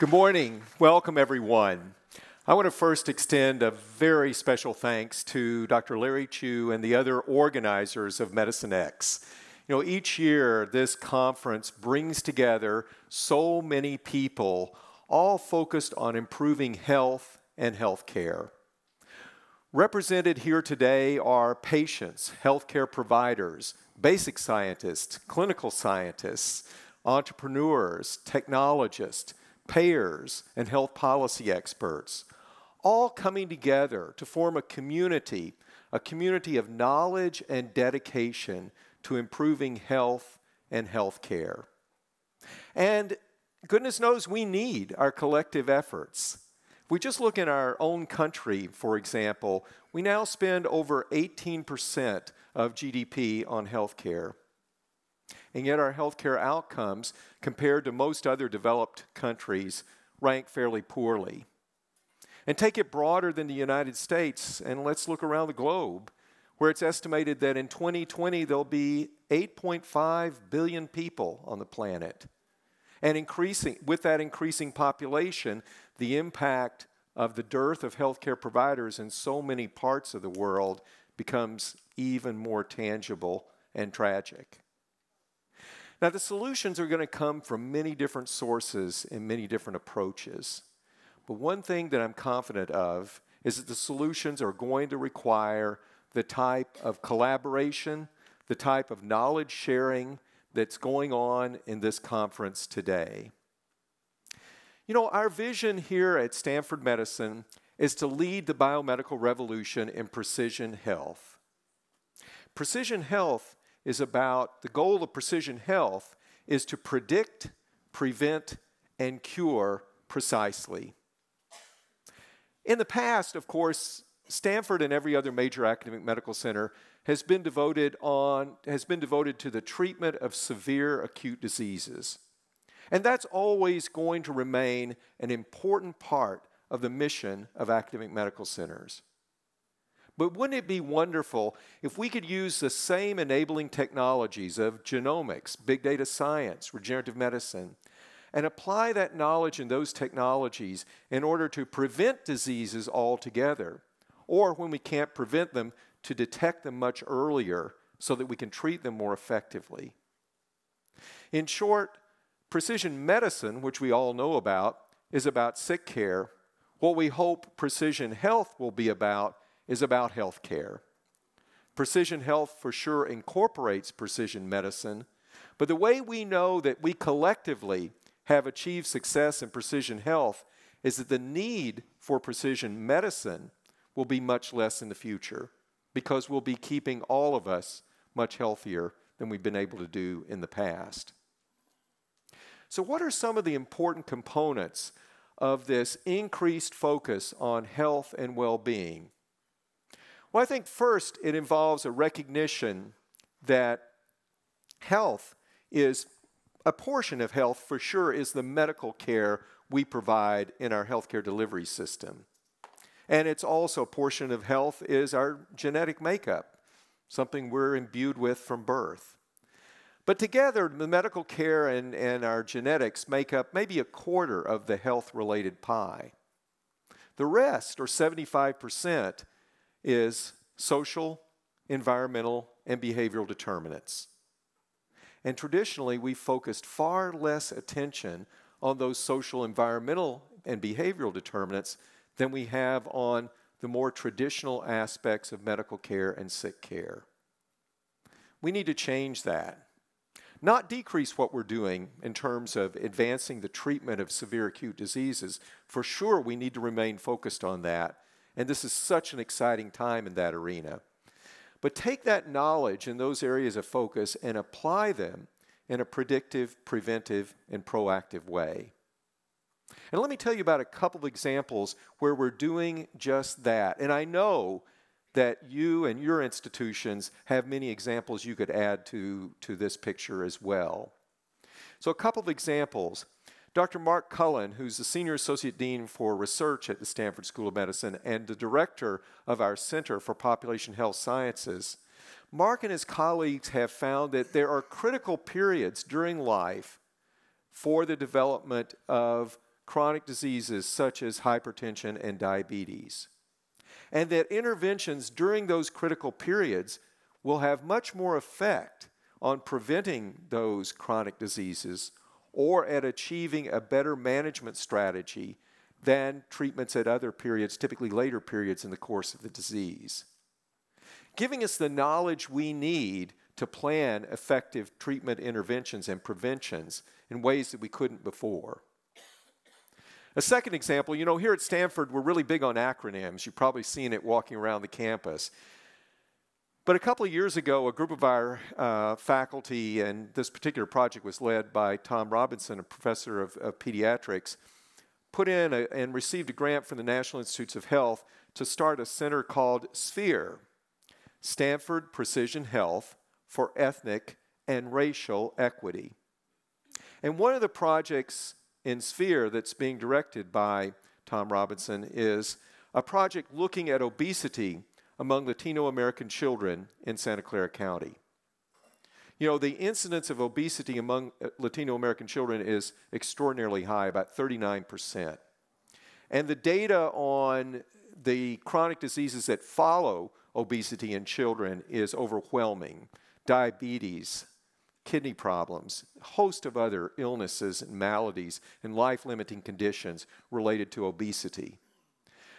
Good morning. Welcome, everyone. I want to first extend a very special thanks to Dr. Larry Chu and the other organizers of Medicine X. You know, each year this conference brings together so many people, all focused on improving health and health care. Represented here today are patients, healthcare providers, basic scientists, clinical scientists, entrepreneurs, technologists, payers, and health policy experts, all coming together to form a community, a community of knowledge and dedication to improving health and health care. And goodness knows we need our collective efforts. If we just look in our own country, for example, we now spend over 18% of GDP on health care. And yet, our healthcare outcomes, compared to most other developed countries, rank fairly poorly. And take it broader than the United States, and let's look around the globe, where it's estimated that in 2020 there'll be 8.5 billion people on the planet. And increasing, with that increasing population, the impact of the dearth of healthcare providers in so many parts of the world becomes even more tangible and tragic. Now, the solutions are going to come from many different sources and many different approaches. But one thing that I'm confident of is that the solutions are going to require the type of collaboration, the type of knowledge sharing that's going on in this conference today. You know, our vision here at Stanford Medicine is to lead the biomedical revolution in precision health. Precision health is about the goal of precision health is to predict, prevent, and cure precisely. In the past, of course, Stanford and every other major academic medical center has been devoted on has been devoted to the treatment of severe acute diseases. And that's always going to remain an important part of the mission of academic medical centers. But wouldn't it be wonderful if we could use the same enabling technologies of genomics, big data science, regenerative medicine, and apply that knowledge and those technologies in order to prevent diseases altogether, or when we can't prevent them, to detect them much earlier so that we can treat them more effectively. In short, precision medicine, which we all know about, is about sick care. What we hope precision health will be about is about health care. Precision health for sure incorporates precision medicine, but the way we know that we collectively have achieved success in precision health is that the need for precision medicine will be much less in the future because we'll be keeping all of us much healthier than we've been able to do in the past. So, what are some of the important components of this increased focus on health and well being? Well, I think first it involves a recognition that health is a portion of health for sure is the medical care we provide in our healthcare delivery system. And it's also a portion of health is our genetic makeup, something we're imbued with from birth. But together, the medical care and, and our genetics make up maybe a quarter of the health related pie. The rest, or 75%, is social, environmental, and behavioral determinants. And traditionally, we focused far less attention on those social, environmental, and behavioral determinants than we have on the more traditional aspects of medical care and sick care. We need to change that. Not decrease what we're doing in terms of advancing the treatment of severe acute diseases. For sure, we need to remain focused on that and this is such an exciting time in that arena. But take that knowledge in those areas of focus and apply them in a predictive, preventive, and proactive way. And let me tell you about a couple of examples where we're doing just that. And I know that you and your institutions have many examples you could add to, to this picture as well. So, a couple of examples. Dr. Mark Cullen, who's the Senior Associate Dean for Research at the Stanford School of Medicine and the Director of our Center for Population Health Sciences, Mark and his colleagues have found that there are critical periods during life for the development of chronic diseases such as hypertension and diabetes. And that interventions during those critical periods will have much more effect on preventing those chronic diseases or at achieving a better management strategy than treatments at other periods, typically later periods in the course of the disease. Giving us the knowledge we need to plan effective treatment interventions and preventions in ways that we couldn't before. A second example, you know, here at Stanford, we're really big on acronyms. You've probably seen it walking around the campus. But a couple of years ago, a group of our uh, faculty, and this particular project was led by Tom Robinson, a professor of, of pediatrics, put in a, and received a grant from the National Institutes of Health to start a center called SPHERE, Stanford Precision Health for Ethnic and Racial Equity. And one of the projects in Sphere that's being directed by Tom Robinson is a project looking at obesity among Latino American children in Santa Clara County. You know, the incidence of obesity among uh, Latino American children is extraordinarily high, about 39%. And the data on the chronic diseases that follow obesity in children is overwhelming diabetes, kidney problems, a host of other illnesses and maladies and life limiting conditions related to obesity.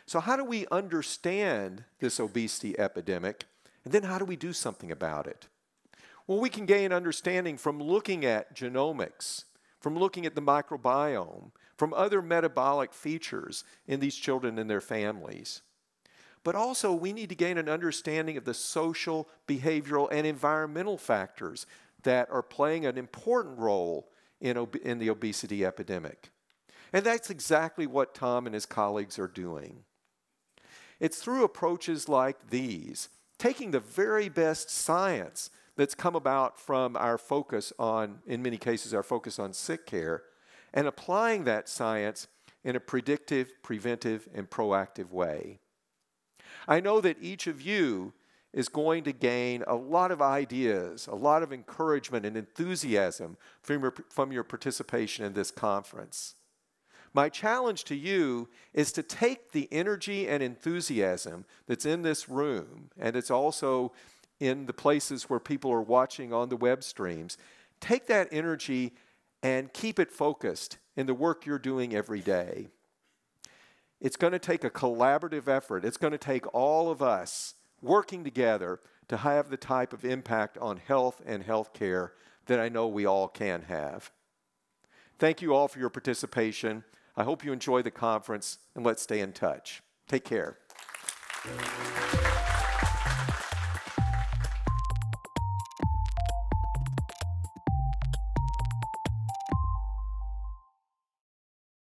So, how do we understand this obesity epidemic? And then, how do we do something about it? Well, we can gain understanding from looking at genomics, from looking at the microbiome, from other metabolic features in these children and their families. But also, we need to gain an understanding of the social, behavioral, and environmental factors that are playing an important role in, in the obesity epidemic. And that's exactly what Tom and his colleagues are doing. It's through approaches like these, taking the very best science that's come about from our focus on, in many cases, our focus on sick care, and applying that science in a predictive, preventive, and proactive way. I know that each of you is going to gain a lot of ideas, a lot of encouragement and enthusiasm from your, from your participation in this conference. My challenge to you is to take the energy and enthusiasm that's in this room, and it's also in the places where people are watching on the web streams, take that energy and keep it focused in the work you're doing every day. It's going to take a collaborative effort. It's going to take all of us working together to have the type of impact on health and healthcare that I know we all can have. Thank you all for your participation. I hope you enjoy the conference and let's stay in touch. Take care.